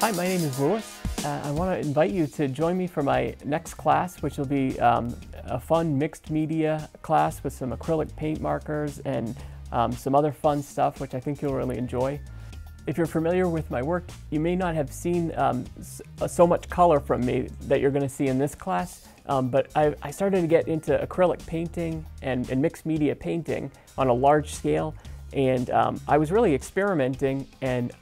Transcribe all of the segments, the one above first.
Hi, my name is Lewis. Uh, I want to invite you to join me for my next class, which will be um, a fun mixed media class with some acrylic paint markers and um, some other fun stuff, which I think you'll really enjoy. If you're familiar with my work, you may not have seen um, uh, so much color from me that you're going to see in this class, um, but I, I, started to get into acrylic painting and, and, mixed media painting on a large scale, and um, I was really experimenting and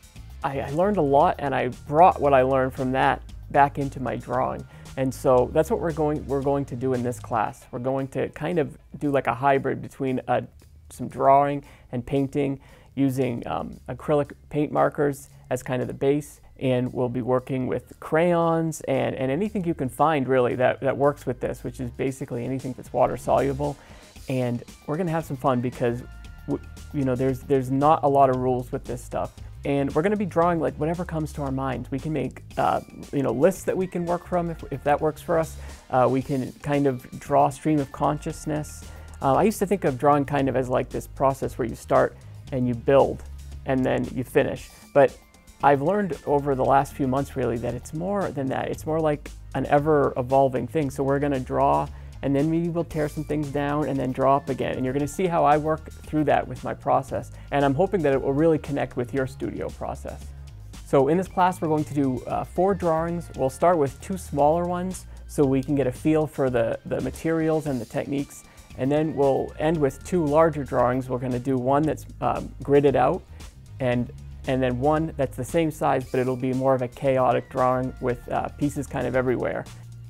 I, I learned a lot and I brought what I learned from that back into my drawing. And so that's what we're going, we're going to do in this class. We're going to kind of do like a hybrid between uh, some drawing and painting using um, acrylic paint markers as kind of the base. And we'll be working with crayons and, and anything you can find really that, that works with this, which is basically anything that's water soluble. And we're gonna have some fun because you know, there's, there's not a lot of rules with this stuff and we're going to be drawing like whatever comes to our minds. We can make uh, you know lists that we can work from if, if that works for us. Uh, we can kind of draw stream of consciousness. Uh, I used to think of drawing kind of as like this process where you start and you build and then you finish. But I've learned over the last few months really that it's more than that. It's more like an ever evolving thing. So we're going to draw and then maybe we'll tear some things down and then draw up again. And you're gonna see how I work through that with my process. And I'm hoping that it will really connect with your studio process. So in this class, we're going to do uh, four drawings. We'll start with two smaller ones so we can get a feel for the, the materials and the techniques. And then we'll end with two larger drawings. We're gonna do one that's um, gridded out and and then one that's the same size, but it'll be more of a chaotic drawing with uh, pieces kind of everywhere.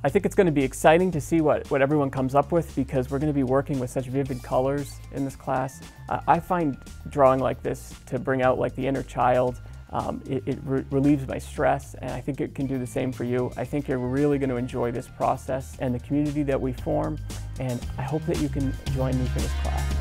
I think it's going to be exciting to see what, what everyone comes up with because we're going to be working with such vivid colors in this class. Uh, I find drawing like this to bring out like the inner child. Um, it, it re relieves my stress and I think it can do the same for you. I think you're really going to enjoy this process and the community that we form and I hope that you can join me for this class.